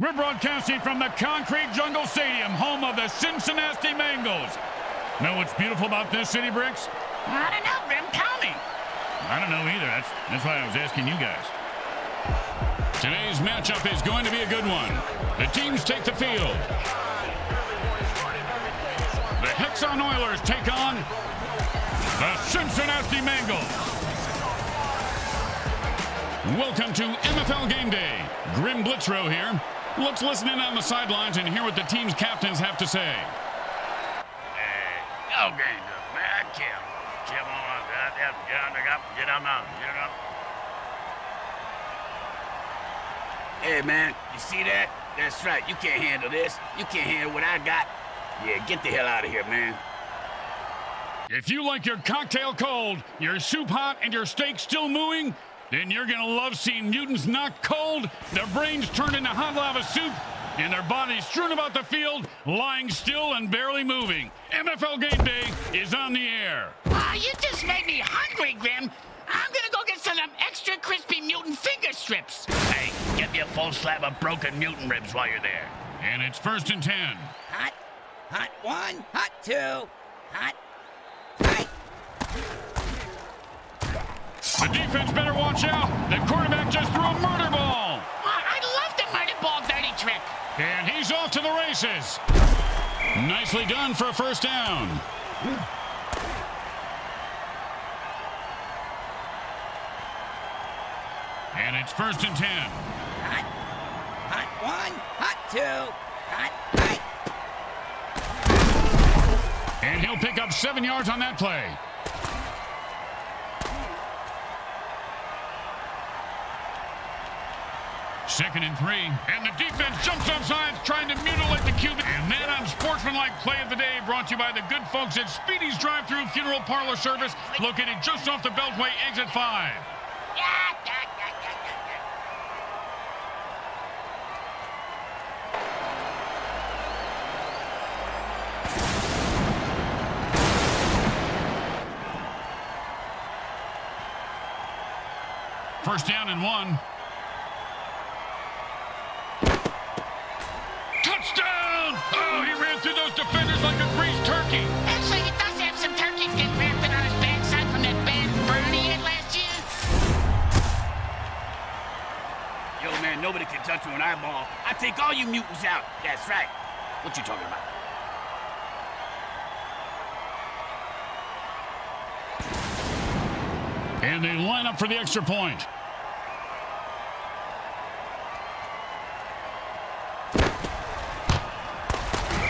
We're broadcasting from the Concrete Jungle Stadium, home of the SinSoNasty Mangles. Know what's beautiful about this city, Bricks? I don't know, Grim. Tell me. I don't know either. That's, that's why I was asking you guys. Today's matchup is going to be a good one. The teams take the field. The Hexxon Oilers take on the SinSoNasty Mangles. Welcome to MFL Game Day. Grim Blitzrow here. Let's listen in on the sidelines and hear what the team's captains have to say. Hey, okay, good, man. Kill. Kill on. Get on, get on, get on, get on. Hey, man, you see that? That's right. You can't handle this. You can't handle what I got. Yeah, get the hell out of here, man. If you like your cocktail cold, your soup hot, and your steak still mooing, then you're going to love seeing mutants knocked cold, their brains turned into hot lava soup, and their bodies strewn about the field, lying still and barely moving. MFL Game Day is on the air. Ah, you just made me hungry, Grim. I'm gonna go get some extra crispy mutant finger strips. Hey, get me a full slab of broken mutant ribs while you're there. And it's first and ten. Hot, hot one, hot two, hot, hot. The defense better watch out. The quarterback just threw a murder ball. I love the murder ball dirty trick. And he's off to the races. Nicely done for a first down. And it's first and ten. Hot, hot one, hot two, hot, hot. And he'll pick up seven yards on that play. Second and three. And the defense jumps off sides trying to mutilate the QB. And that unsportsmanlike play of the day brought to you by the good folks at Speedy's drive through Funeral Parlor Service located just off the Beltway exit 5. First down and one. Nobody can touch me when I ball. I take all you mutants out. That's right. What you talking about? And they line up for the extra point.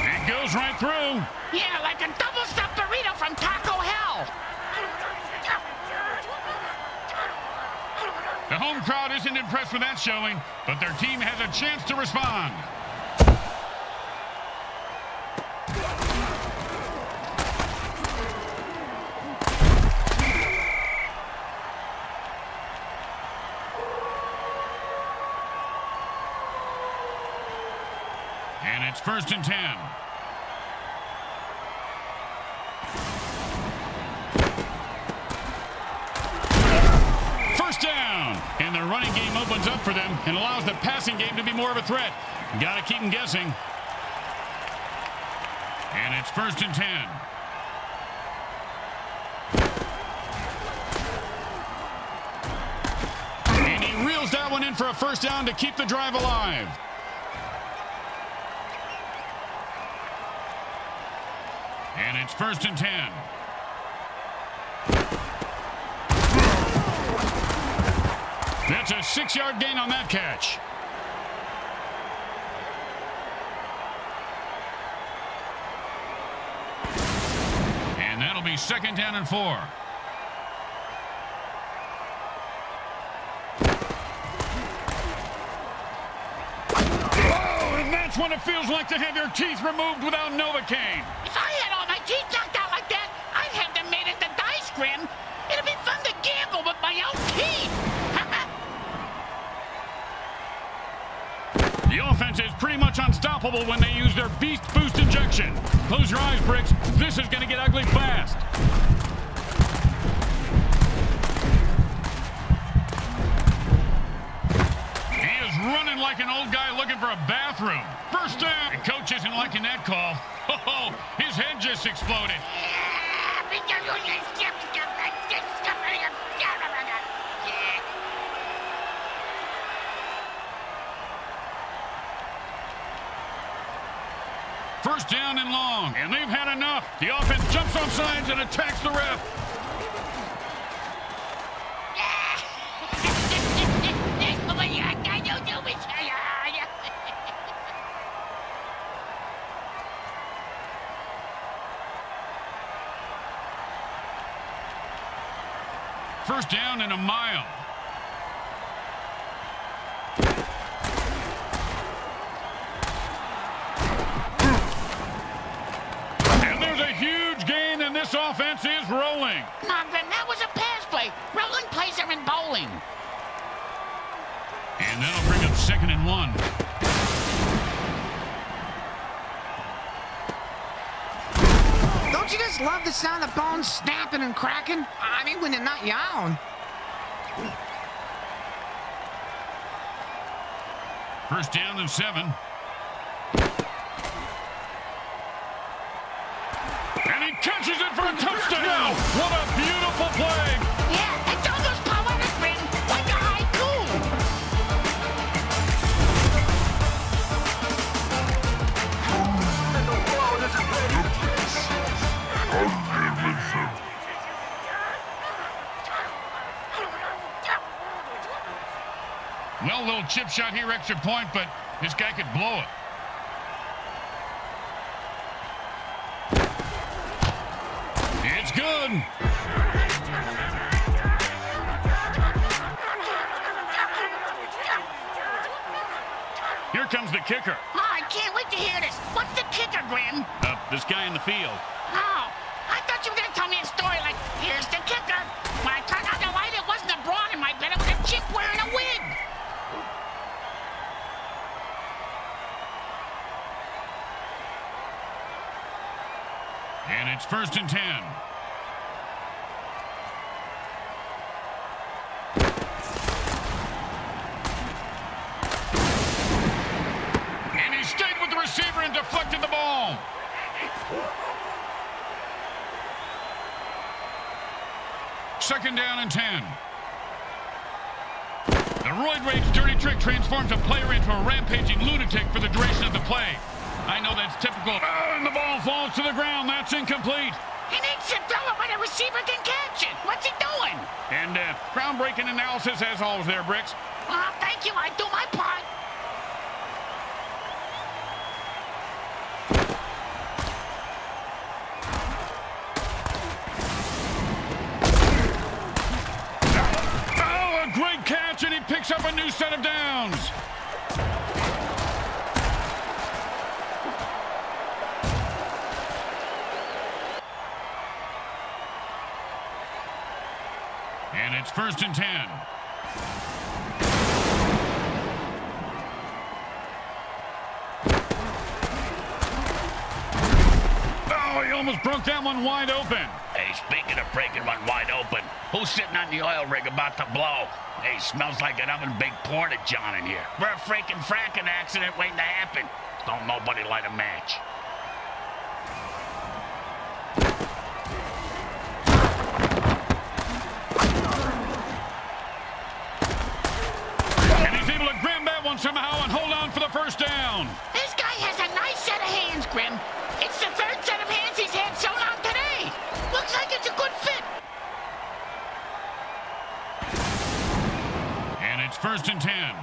It goes right through. Yeah, like a double stuffed burrito from Taco Hell. The home crowd isn't impressed with that showing, but their team has a chance to respond. And it's first and ten. First down. Running game opens up for them and allows the passing game to be more of a threat. Got to keep them guessing. And it's first and ten. And he reels that one in for a first down to keep the drive alive. And it's first and ten. That's a six-yard gain on that catch. And that'll be second down and four. Oh, and that's what it feels like to have your teeth removed without Novocaine. If I had all my teeth knocked out like that, I'd have them made into dice, Grim. Offense is pretty much unstoppable when they use their Beast Boost injection. Close your eyes, Bricks. This is going to get ugly fast. He is running like an old guy looking for a bathroom. First down. The coach isn't liking that call. Oh, his head just exploded. First down and long, and they've had enough. The offense jumps off sides and attacks the ref. First down and a mile. This offense is rolling. Marvin, that was a pass play. Rolling plays are in bowling. And that'll bring up second and one. Don't you just love the sound of bones snapping and cracking? I mean, when they're not your own. First down and seven. And he catches it for a touchdown. What a beautiful play. Yeah, and don't those poetic like a haiku. Well, little chip shot here, extra point, but this guy could blow it. Here comes the kicker. Oh, I can't wait to hear this. What's the kicker, Grim? Uh, this guy in the field. Oh, I thought you were going to tell me a story like, here's the kicker. When I turned on the light, it wasn't a broad in my bed. It was a chick wearing a wig. And it's first and ten. And he stayed with the receiver and deflected the ball. Second down and ten. The roid rage dirty trick transforms a player into a rampaging lunatic for the duration of the play. I know that's typical. Oh, and the ball falls to the ground. That's incomplete. He needs to throw it when a receiver can catch it. What's he doing? And uh, groundbreaking analysis as always there, Bricks. Oh, thank you. I do my part. picks up a new set of downs. And it's first and 10. Almost broke that one wide open. Hey, speaking of breaking one wide open, who's sitting on the oil rig about to blow? Hey, smells like an oven baked porta john in here. We're a freaking fracking accident waiting to happen. Don't nobody light a match. And ten.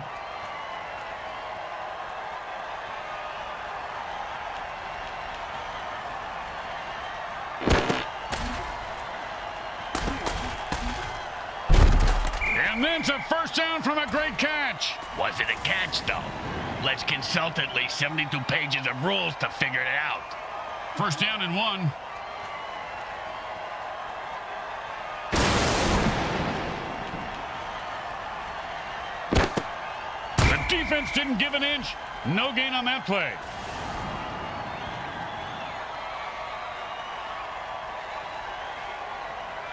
And then it's a first down from a great catch. Was it a catch, though? Let's consult at least 72 pages of rules to figure it out. First down and one. The defense didn't give an inch. No gain on that play.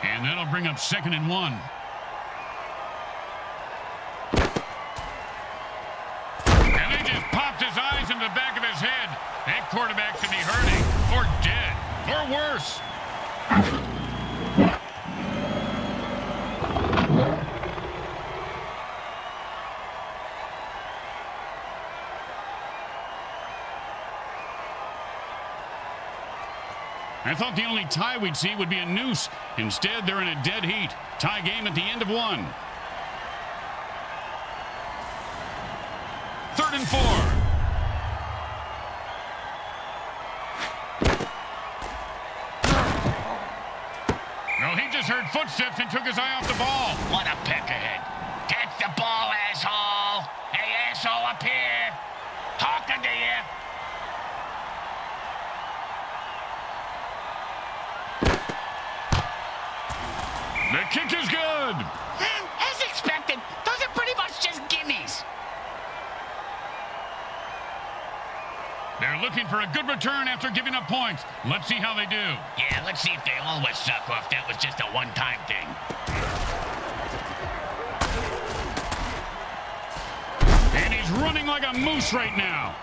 And that'll bring up second and one. And they just popped his eyes into the back of his head. That quarterback could be hurting, or dead, or worse. I thought the only tie we'd see would be a noose. Instead, they're in a dead heat. Tie game at the end of one. Third and four. No, he just heard footsteps and took his eye off the ball. Looking for a good return after giving up points. Let's see how they do. Yeah, let's see if they always suck or if that was just a one-time thing. And he's running like a moose right now.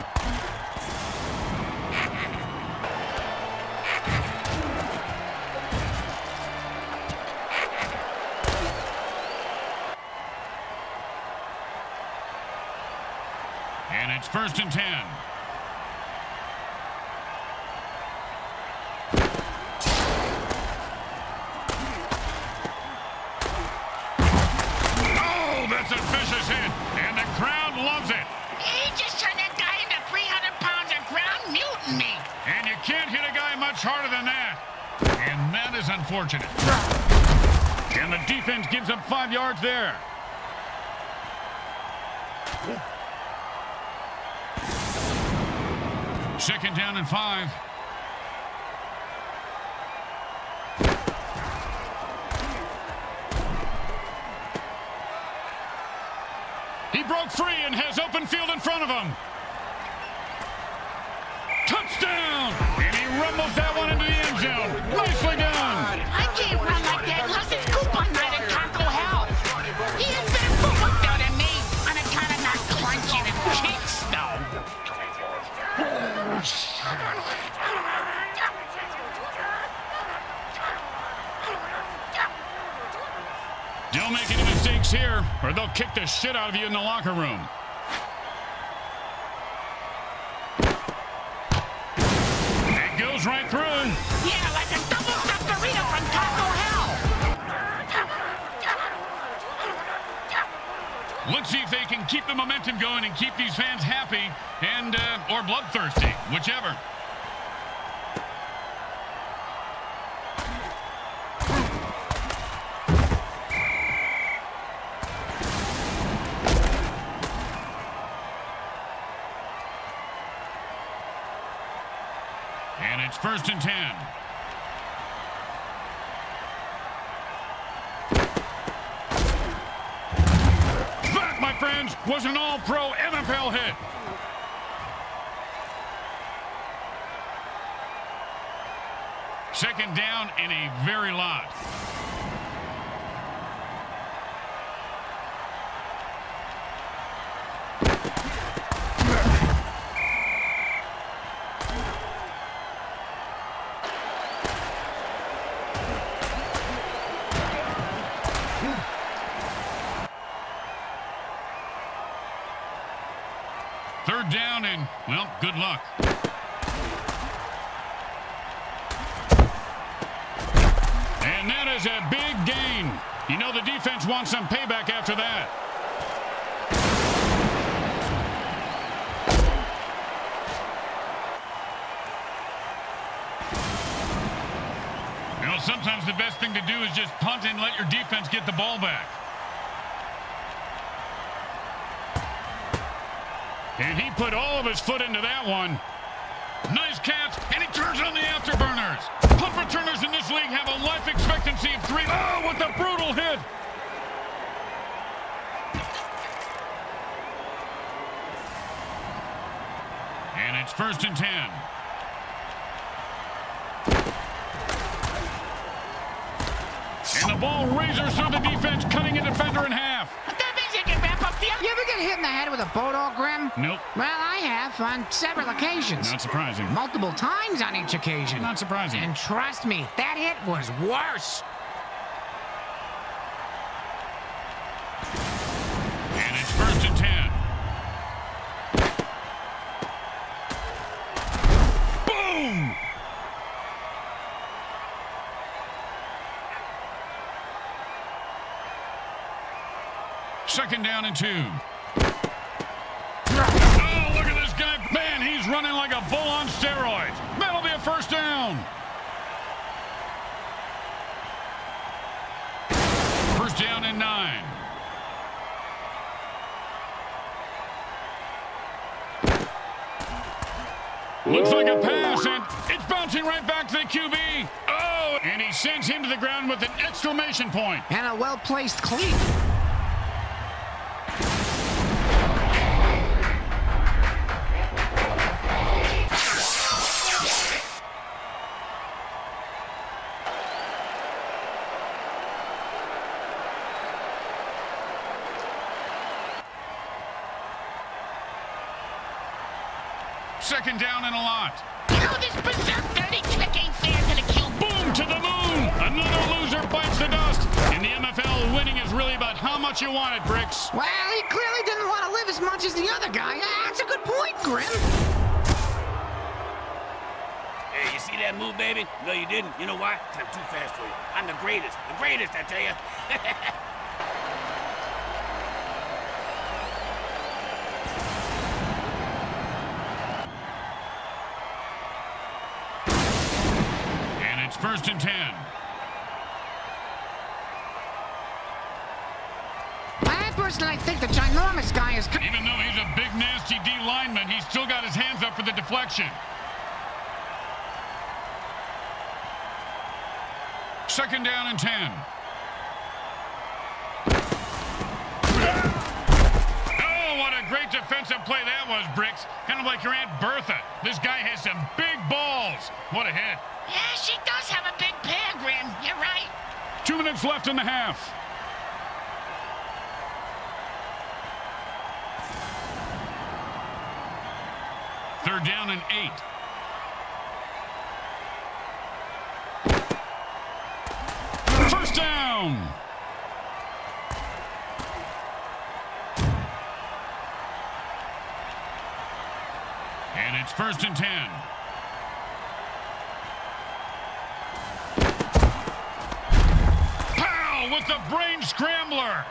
And it's first and ten. Is unfortunate. And the defense gives up five yards there. Second down and five. He broke free and has open field in front of him. Touchdown! And he rumbles that one into the end zone. Nicely done. Or they'll kick the shit out of you in the locker room. It goes right through. Yeah, like a double stuffed burrito from Taco Hell. Let's see if they can keep the momentum going and keep these fans happy and uh, or bloodthirsty, whichever. It's first and ten. That, my friends, was an all-pro NFL hit. Second down in a very lot. Third down and, well, good luck. And that is a big gain. You know the defense wants some payback after that. You know, sometimes the best thing to do is just punt and let your defense get the ball back. And he put all of his foot into that one. Nice catch, and he turns on the afterburners. Punt returners in this league have a life expectancy of three. Oh, what a brutal hit. And it's first and ten. And the ball razors through the defense, cutting a defender in half. That means you can wrap up the You ever get hit in the head with a boat all grim? Nope. Well, I have on several occasions. Not surprising. Multiple times on each occasion. Not surprising. And trust me, that hit was worse. Second down and two. Oh, look at this guy. Man, he's running like a bull on steroids. That'll be a first down. First down and nine. Looks like a pass, and it's bouncing right back to the QB. Oh, and he sends him to the ground with an exclamation point. And a well-placed cleat. Second down a lot. Oh, this berserk dirty trick ain't fair to the QB. Boom to the moon. Another loser bites the dust. In the MFL, winning is really about how much you want it, Bricks. Well, he clearly didn't want to live as much as the other guy. Ah, that's a good point, Grim. Hey, you see that move, baby? No, you didn't. You know why? 'Cause I'm too fast for you. I'm the greatest. The greatest, I tell you. it's first and ten. I personally think the ginormous guy is... Even though he's a big, nasty D lineman, he's still got his hands up for the deflection. Second down and 10. Oh, what a great defensive play that was, Bricks. Kind of like your Aunt Bertha. This guy has some big balls. What a hit. Yeah, she does have a big pair, Grim. You're right. Two minutes left in the half. Third down and eight. First down. And it's first and ten. With the brain scrambler.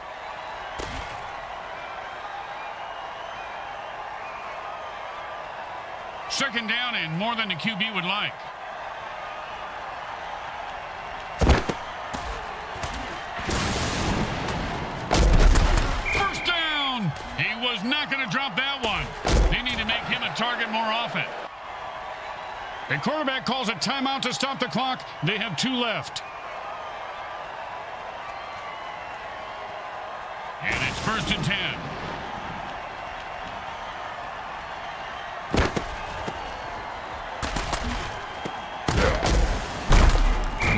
Second down and more than the QB would like. First down. He was not going to drop that one. They need to make him a target more often. The quarterback calls a timeout to stop the clock. They have two left. And it's first and ten.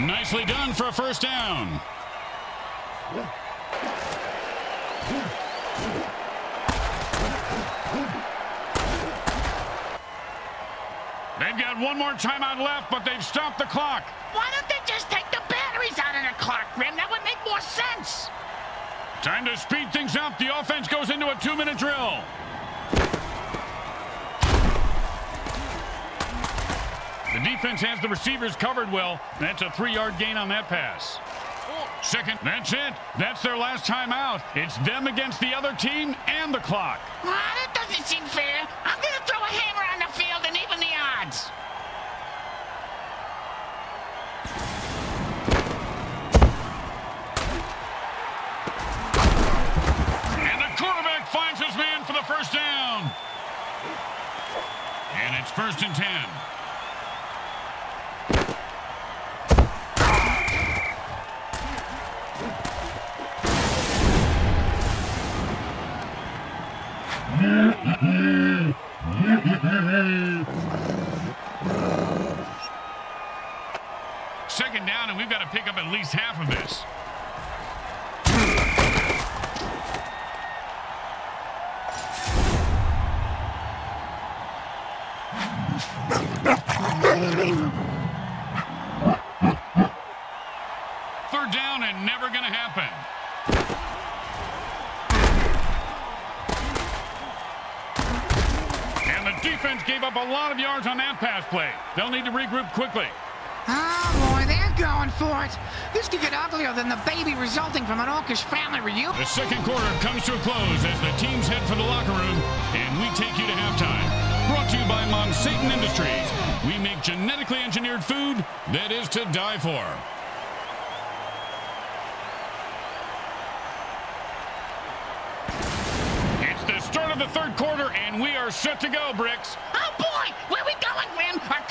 Nicely done for a first down. They've got one more timeout left, but they've stopped the clock. Why don't they just take the batteries out of the clock, Grim? That would make more sense. Time to speed things up. The offense goes into a two-minute drill. The defense has the receivers covered well. That's a three-yard gain on that pass. Second, that's it. That's their last time out. It's them against the other team and the clock. That doesn't seem fair. I'm gonna throw a hammer on the field and even the odds. First and ten. Second down, and we've got to pick up at least half of this. Third down and never going to happen. And the defense gave up a lot of yards on that pass play. They'll need to regroup quickly. Oh, boy, they're going for it. This could get uglier than the baby resulting from an orcish family reunion. The second quarter comes to a close as the teams head for the locker room, and we take you to halftime. Brought to you by Monsatan Industries. We make genetically engineered food that is to die for. It's the start of the third quarter, and we are set to go, Bricks. Oh boy, where we going, Grim? A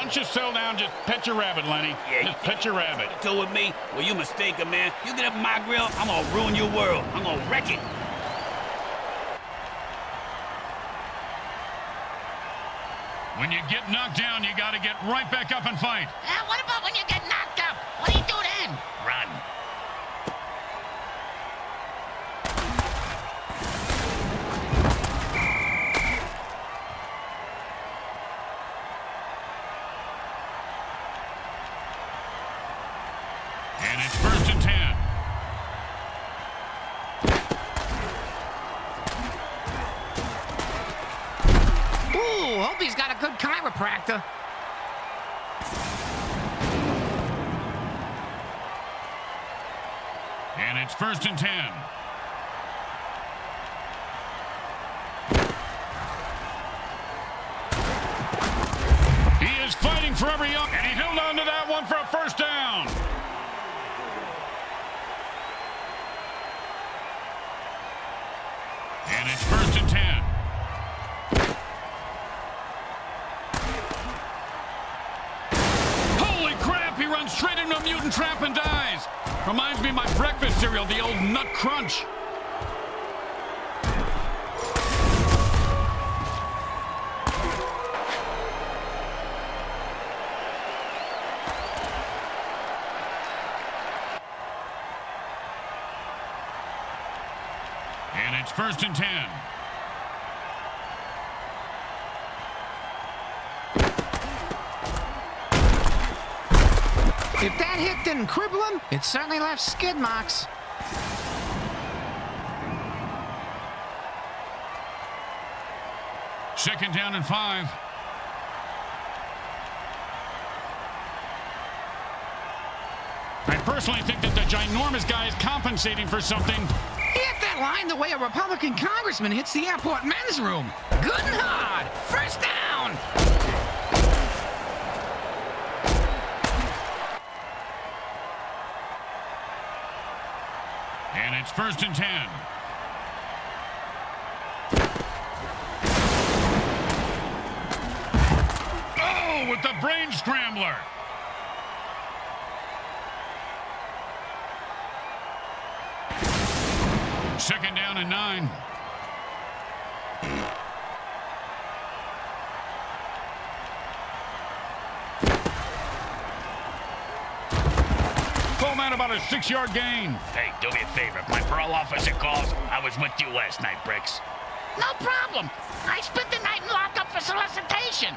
Hey, why don't you settle down? Just pet your rabbit, Lenny. Yeah, Just pet your rabbit. Tour with me? Well, you mistaken, man. You get up my grill, I'm gonna ruin your world. I'm gonna wreck it. When you get knocked down, you got to get right back up and fight. Uh, what about when you get knocked up? What do you do then? Run. Chiropractor. And it's first and ten. He is fighting for every up, and he held on to that one for a first down. And it's first and ten. Holy crap, he runs straight into a mutant trap and dies. Reminds me of my breakfast cereal, the old Nut Crunch. And it's first and ten. Didn't cripple him, it certainly left skid marks. Second down and five. I personally think that the ginormous guy is compensating for something. He hit that line the way a Republican congressman hits the airport men's room. Good and hard. First down. And it's first and ten. Oh, with the brain scrambler. Second down and nine. Full about a six-yard gain. Hey, do me a favor. If my parole officer calls, I was with you last night, Bricks. No problem. I spent the night in lockup for solicitation.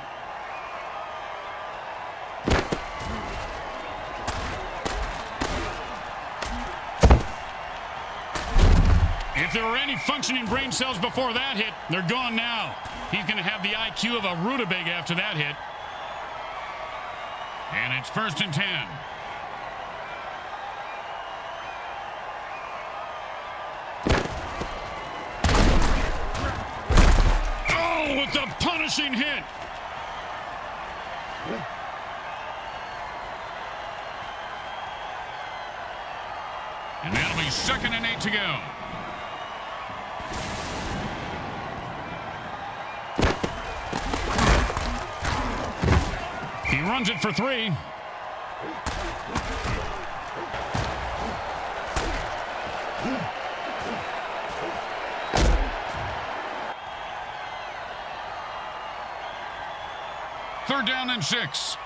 If there were any functioning brain cells before that hit, they're gone now. He's going to have the IQ of a rutabaga after that hit. And it's first and ten. The punishing hit. And that'll be second and eight to go. He runs it for three. Third down and six.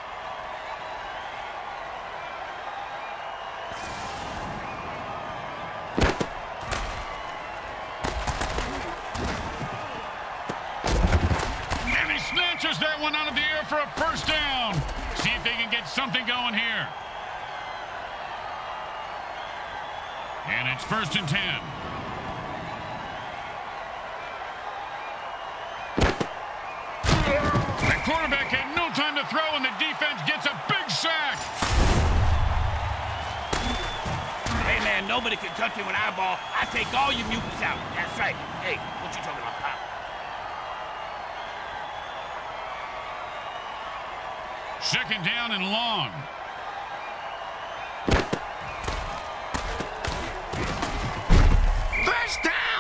And he snatches that one out of the air for a first down. See if they can get something going here. And it's first and ten. Throw, and the defense gets a big sack. Hey, man, nobody can touch me with I ball. I take all you mutants out. That's right. Hey, what you talking about, Pop? Second down and long.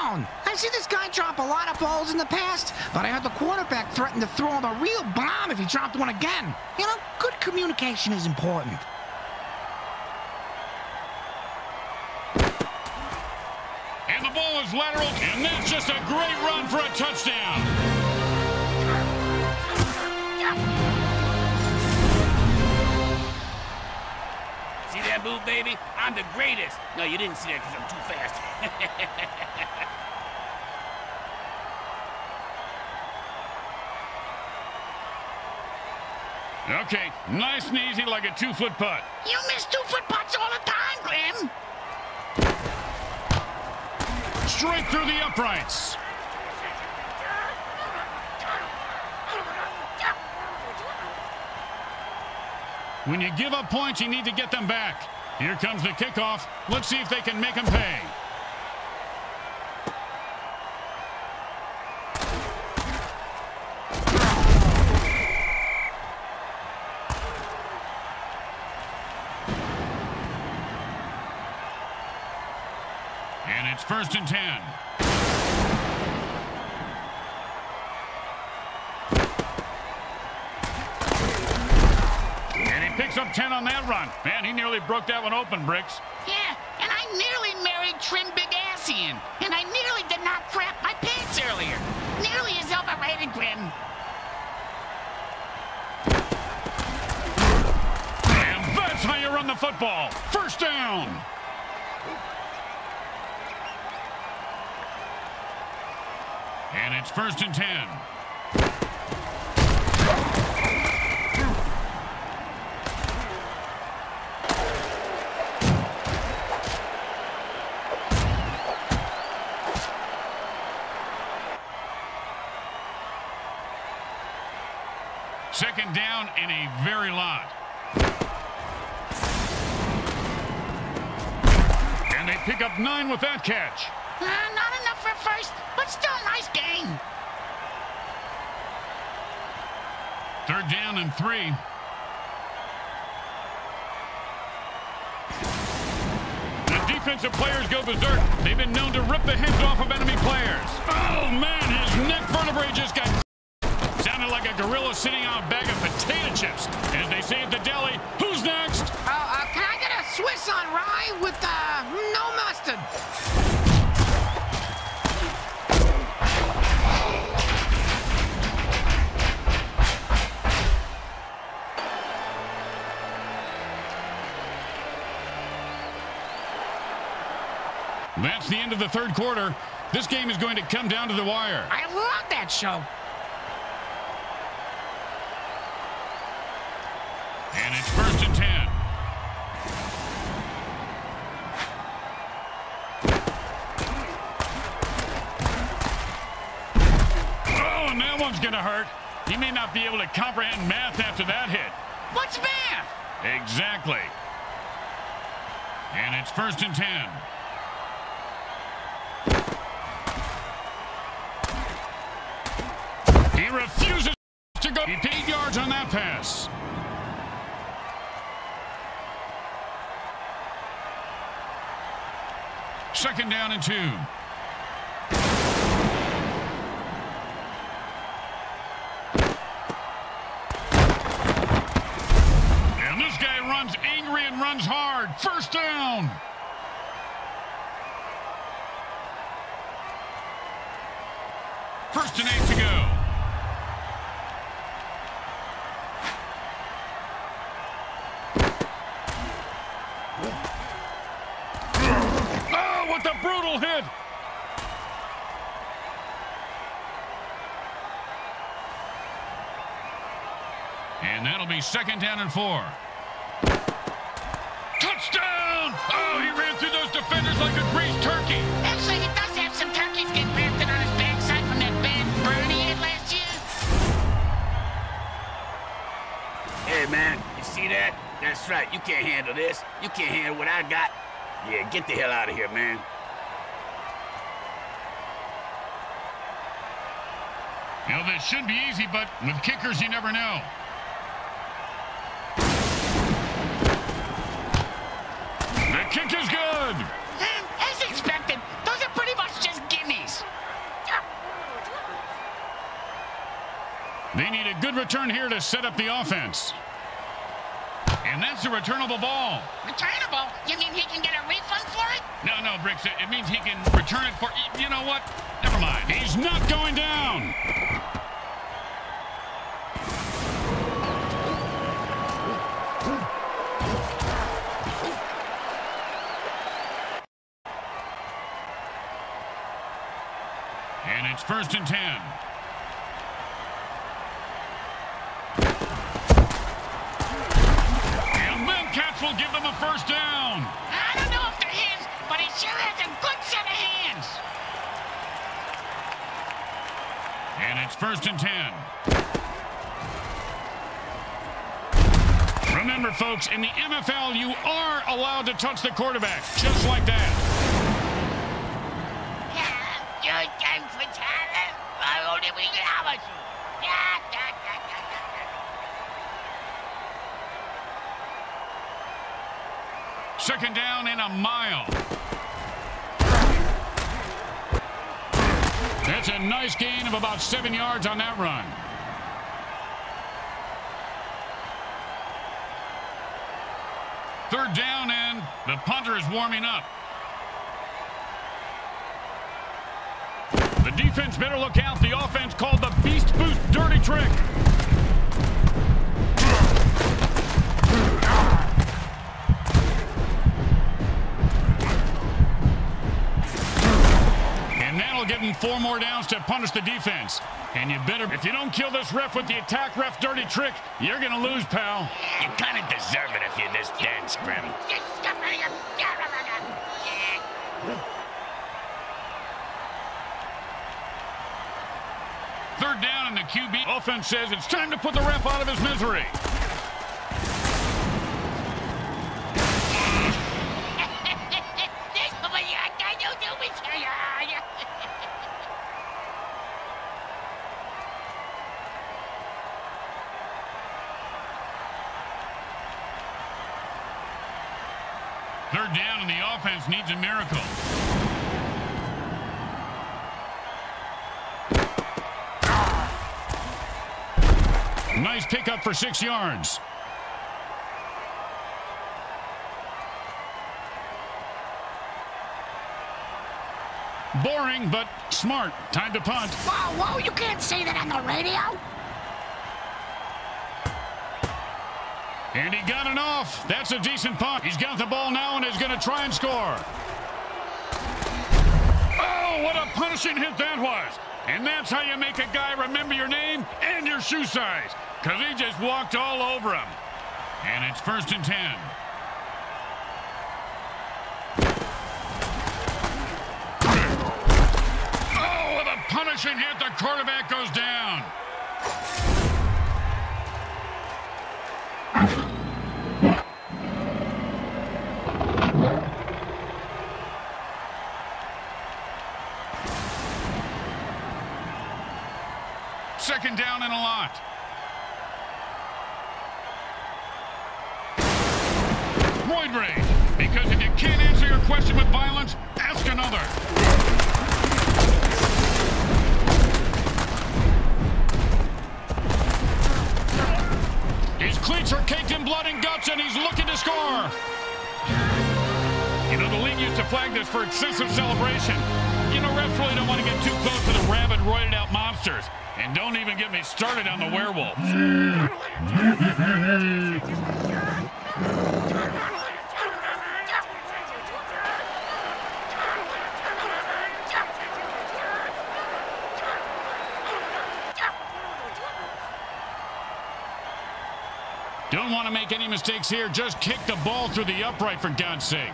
First down! I've seen this guy drop a lot of balls in the past, but I heard the quarterback threaten to throw him a real bomb if he dropped one again. You know, good communication is important. And the ball is lateral, and that's just a great run for a touchdown. Baby? I'm the greatest. No, you didn't see that because I'm too fast. Okay, nice and easy like a two-foot putt. You miss two-foot putts all the time, Grim. Straight through the uprights. When you give up points, you need to get them back. Here comes the kickoff. Let's see if they can make him pay. And it's first and ten. And he picks up 10 on that run. Man, he nearly broke that one open, Bricks. Yeah, and I nearly married Trim Big Assian. And I nearly did not crap my pants earlier. Nearly is overrated, Grim. And that's how you run the football. First down. And it's first and 10. Down and a very lot. And they pick up nine with that catch. Uh, not enough for first, but still a nice game. Third down and three. The defensive players go berserk. They've been known to rip the heads off of enemy players. Oh, man, his neck vertebrae just got... Sounded like a gorilla sitting on a bag of potato chips. As they say at the deli, who's next? Uh, uh, can I get a Swiss on rye with, uh, no mustard? That's the end of the third quarter. This game is going to come down to the wire. I love that show. And it's first and ten. Oh, and that one's going to hurt. He may not be able to comprehend math after that hit. What's math? Exactly. And it's first and ten. He refuses to go. He paid yards on that pass. Second down and two. And this guy runs angry and runs hard. First down. First and eight to go. Oh, what a brutal hit. And that'll be second down and four. Touchdown! Oh, he ran through those defenders like a greased turkey. Actually, he does have some turkeys getting grafted on his backside from that bad burn he had last year. Hey, man. You see that? That's right. You can't handle this. You can't handle what I got. Yeah, get the hell out of here, man. You know, this should be easy, but with kickers, you never know. The kick is good. Hmm, as expected, those are pretty much just gimmies. They need a good return here to set up the offense. And that's a returnable ball. Returnable? You mean he can get a refund for it? No, no, Bricks, it, it means he can return it for... You know what? Never mind. He's not going down. And it's first and ten. And Wildcats will give them a first down. I don't know if they're his, but he sure has a good set of hands. And it's first and ten. Remember, folks, in the MFL, you are allowed to touch the quarterback, just like that. Yeah, you can for talent. I only we get Yeah, yeah, yeah, yeah, yeah. Second down and a mile. That's a nice gain of about seven yards on that run. Third down, and the punter is warming up. The defense better look out. The offense called the Beast Boost Dirty Trick. And that'll give them four more downs to punish the defense. And you better, if you don't kill this ref with the attack ref dirty trick, you're going to lose, pal. You kind of deserve it if you're this dense, Grim. Third down, and the QB offense says it's time to put the ref out of his misery. Third down, and offense needs a miracle. Nice pickup for six yards. Boring, but smart. Time to punt. Whoa, whoa, you can't say that on the radio. And he got it off. That's a decent punt. He's got the ball now and is going to try and score. Oh, what a punishing hit that was. And that's how you make a guy remember your name and your shoe size. Because he just walked all over him. And it's first and ten. Oh, with a punishing hit, the quarterback goes down. Second down and a lot. Roid rage. Because if you can't answer your question with violence, ask another. His cleats are caked in blood and guts, and he's looking to score. You know, the league used to flag this for excessive celebration. Refs really don't want to get too close to the rabid, roided out monsters. And don't even get me started on the werewolves. Don't want to make any mistakes here. Just kick the ball through the upright, for God's sake.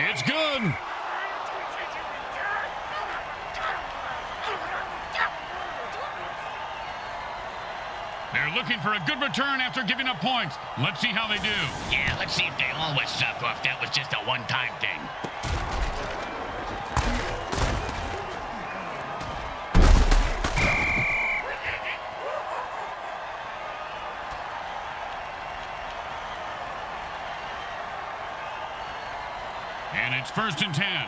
It's good. They're looking for a good return after giving up points. Let's see how they do. Yeah, let's see if they always suck off. That was just a one-time thing. It's first and ten.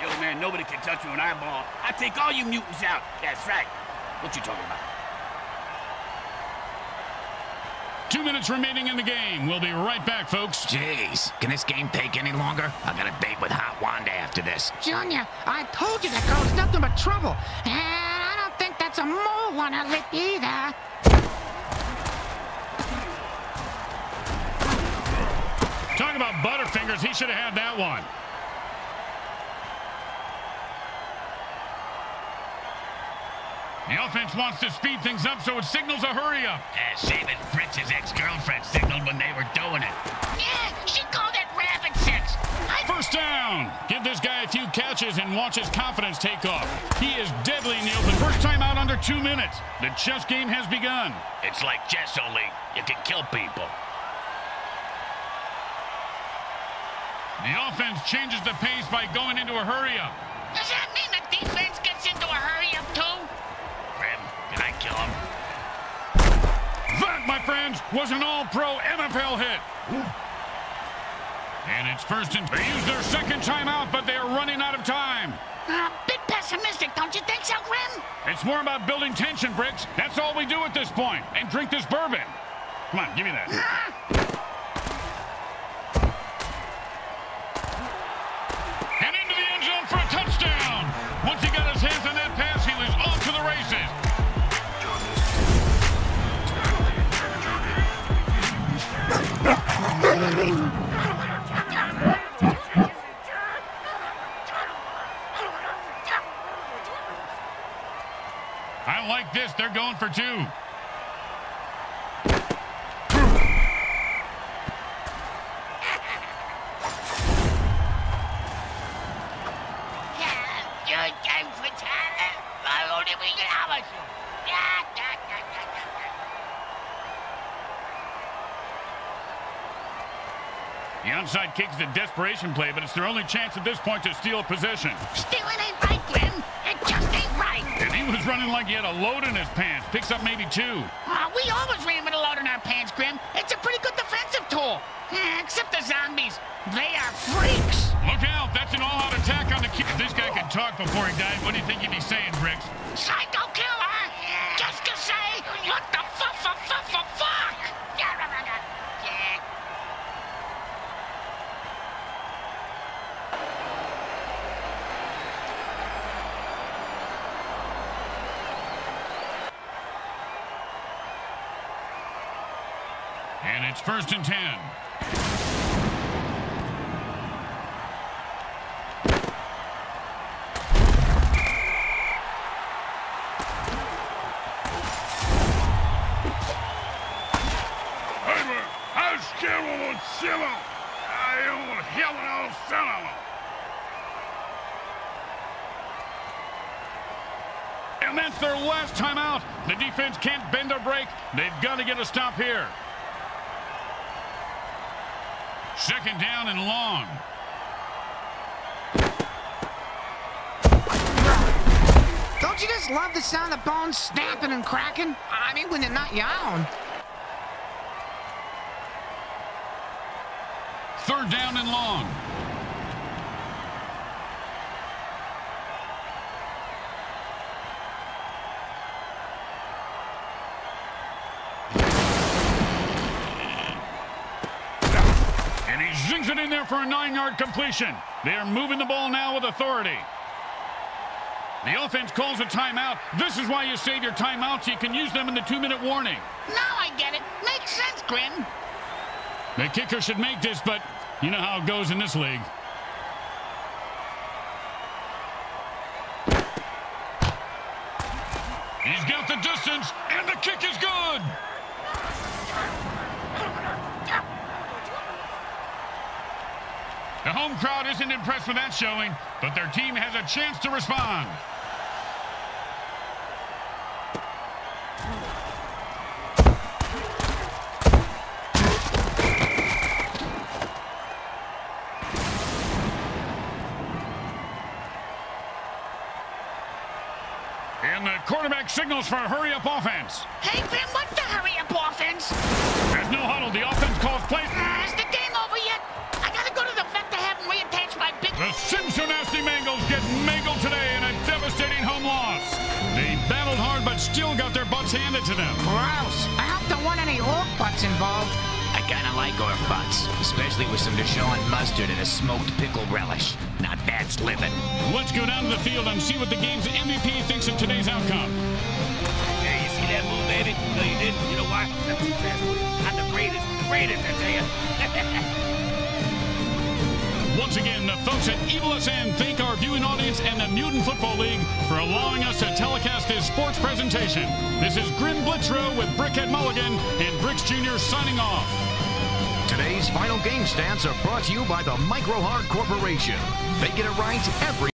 Yo, man, nobody can touch you an eyeball. I take all you mutants out. That's right. What you talking about? Two minutes remaining in the game. We'll be right back, folks. Jeez, can this game take any longer? I got a date with Hot Wanda after this. Junior, I told you that girl's nothing but trouble. And I don't think that's a mole on her lip either. Talk about Butterfingers. He should have had that one. The offense wants to speed things up, so it signals a hurry up. Same as Fritz's ex-girlfriend signaled when they were doing it. Yeah, she called it rabbit sex. I First down. Give this guy a few catches and watch his confidence take off. He is deadly in the open. First time out under two minutes. The chess game has begun. It's like chess only. You can kill people. The offense changes the pace by going into a hurry up. Was an all-pro NFL hit. And it's first and... They use their second timeout, but they are running out of time. A bit pessimistic, don't you think so, Grim? It's more about building tension, Bricks. That's all we do at this point. And drink this bourbon. Come on, give me that. Ah! And into the end zone for a touchdown. Once he got his hands on that pass, I like this. They're going for two. Onside kick is a desperation play, but it's their only chance at this point to steal a possession. Stealing ain't right, Grim. It just ain't right. And he was running like he had a load in his pants. Picks up maybe two. Uh, we always ran with a load in our pants, Grim. It's a pretty good defensive tool. Eh, except the zombies. They are freaks. Look out, that's an all-out attack on the. If this guy could talk before he died, what do you think he'd be saying, Bricks? Psycho killer. Just to say, what the fuck, fuck, fuck, fuck, fuck. Yeah. And it's first and ten. And that's their last timeout. The defense can't bend or break. They've got to get a stop here. Second down and long. Don't you just love the sound of bones snapping and cracking? I mean, when they're not your own. Third down and long. And he zings it in there for a nine-yard completion. They are moving the ball now with authority. The offense calls a timeout. This is why you save your timeouts. You can use them in the two-minute warning. Now I get it. Makes sense, Grim. The kicker should make this, but you know how it goes in this league. He's got the distance, and the kick is good. The home crowd isn't impressed with that showing, but their team has a chance to respond. And the quarterback signals for a hurry-up offense. Hey, Vin, what's the hurry-up offense? Butts handed to them. Gross. I hope there weren't any orc butts involved. I kinda like orc butts, especially with some Dijon mustard and a smoked pickle relish. Not bad living. Let's go down to the field and see what the game's MVP thinks of today's outcome. Hey, you see that move, baby? No, you didn't. You know why? I'm too fast. I'm the greatest. The greatest, I tell you. Once again, the folks at Evil SN thank our viewing audience and the Mutant Football League for allowing us to telecast this sports presentation. This is Grim Blitzrow with Brickhead Mulligan and Bricks Jr. signing off. Today's final game stats are brought to you by the Microhard Corporation. They get it right every